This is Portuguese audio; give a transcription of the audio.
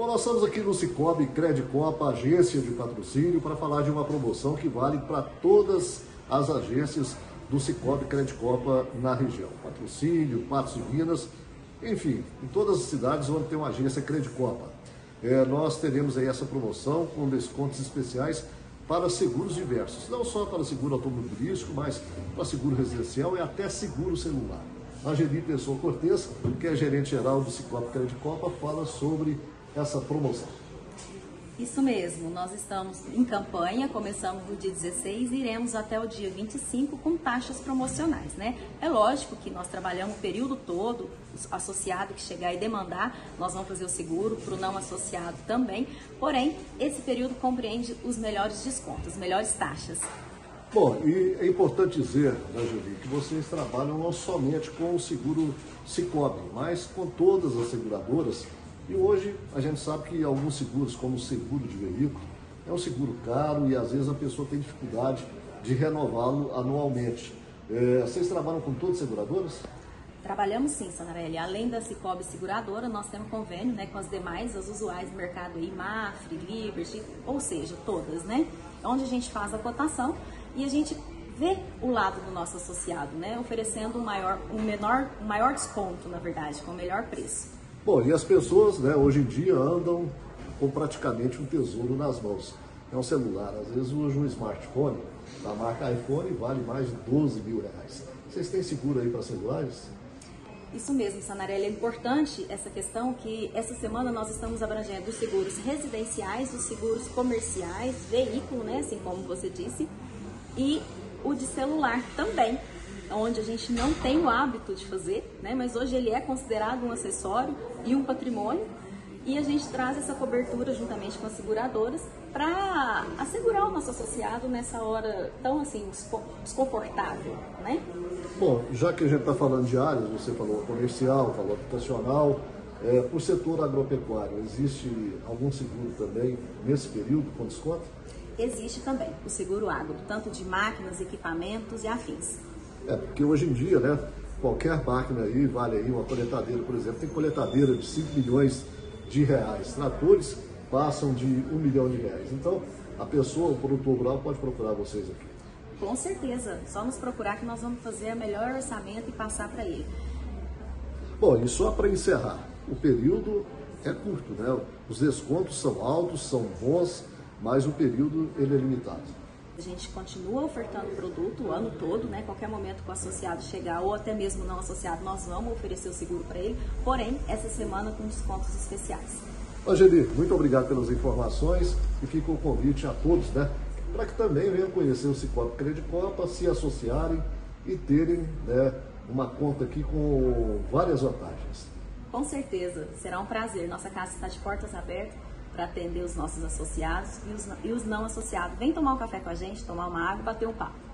Bom, nós estamos aqui no Cicobi Credicopa, agência de patrocínio, para falar de uma promoção que vale para todas as agências do Cicobi Credicopa na região. Patrocínio, Patos de Minas, enfim, em todas as cidades onde tem uma agência Credicopa. É, nós teremos aí essa promoção com descontos especiais para seguros diversos, não só para seguro automobilístico, mas para seguro residencial e até seguro celular. A Angeli Pessoa Cortes, que é gerente geral do Cicobi Credicopa, fala sobre essa promoção. Isso mesmo, nós estamos em campanha, começamos no dia 16 e iremos até o dia 25 com taxas promocionais, né? É lógico que nós trabalhamos o período todo, o associado que chegar e demandar, nós vamos fazer o seguro, para o não associado também, porém, esse período compreende os melhores descontos, as melhores taxas. Bom, e é importante dizer, né, Julie, que vocês trabalham não somente com o seguro Cicobi, mas com todas as seguradoras e hoje a gente sabe que alguns seguros, como o seguro de veículo, é um seguro caro e às vezes a pessoa tem dificuldade de renová-lo anualmente. É, vocês trabalham com todas as seguradoras? Trabalhamos sim, Sanarelli. Além da Cicobi Seguradora, nós temos convênio né, com as demais, as usuais do mercado aí, Mafre, Liberty, ou seja, todas, né? Onde a gente faz a cotação e a gente vê o lado do nosso associado, né? Oferecendo um maior, um menor, um maior desconto, na verdade, com o melhor preço. Bom, e as pessoas, né, hoje em dia andam com praticamente um tesouro nas mãos. É um celular, às vezes hoje um smartphone da marca iPhone vale mais de 12 mil reais. Vocês têm seguro aí para celulares? Isso mesmo, Sanarelli. É importante essa questão que essa semana nós estamos abrangendo os seguros residenciais, os seguros comerciais, veículo, né, assim como você disse, e o de celular também onde a gente não tem o hábito de fazer, né? mas hoje ele é considerado um acessório e um patrimônio. E a gente traz essa cobertura juntamente com as seguradoras para assegurar o nosso associado nessa hora tão assim desconfortável, né? Bom, já que a gente está falando de áreas, você falou comercial, falou habitacional, é, por setor agropecuário, existe algum seguro também nesse período com desconto? Existe também o seguro agro, tanto de máquinas, equipamentos e afins. É, porque hoje em dia, né, qualquer máquina aí vale aí uma coletadeira, por exemplo, tem coletadeira de 5 milhões de reais. Tratores passam de 1 milhão de reais. Então, a pessoa, o produtor rural, pode procurar vocês aqui. Com certeza, só nos procurar que nós vamos fazer o melhor orçamento e passar para ele. Bom, e só para encerrar, o período é curto, né? Os descontos são altos, são bons, mas o período ele é limitado. A gente continua ofertando o produto o ano todo, né? Qualquer momento que o associado chegar ou até mesmo não associado, nós vamos oferecer o seguro para ele, porém, essa semana com descontos especiais. Angeli, muito obrigado pelas informações e fica o convite a todos, né? Para que também venham conhecer o Cicobi Credicopa, se associarem e terem né, uma conta aqui com várias vantagens. Com certeza, será um prazer. Nossa casa está de portas abertas para atender os nossos associados e os, e os não associados. Vem tomar um café com a gente, tomar uma água bater um papo.